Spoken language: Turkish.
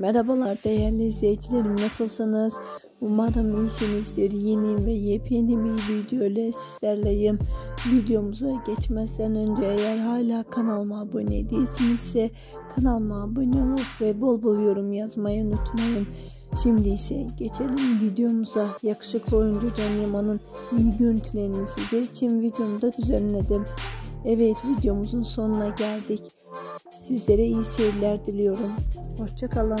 Merhabalar değerli izleyicilerim nasılsınız? Umarım iyisinizdir. Yeni ve yepyeni bir video ile sizlerleyim. Videomuza geçmezden önce eğer hala kanalıma abone değilsinizse kanalıma abone olup ve bol bol yorum yazmayı unutmayın. Şimdi ise geçelim videomuza. Yakışıklı oyuncu Can Yaman'ın yeni görüntülerini sizler için videomda düzenledim. Evet videomuzun sonuna geldik. Sizlere iyi seyirler diliyorum. Hoşçakalın.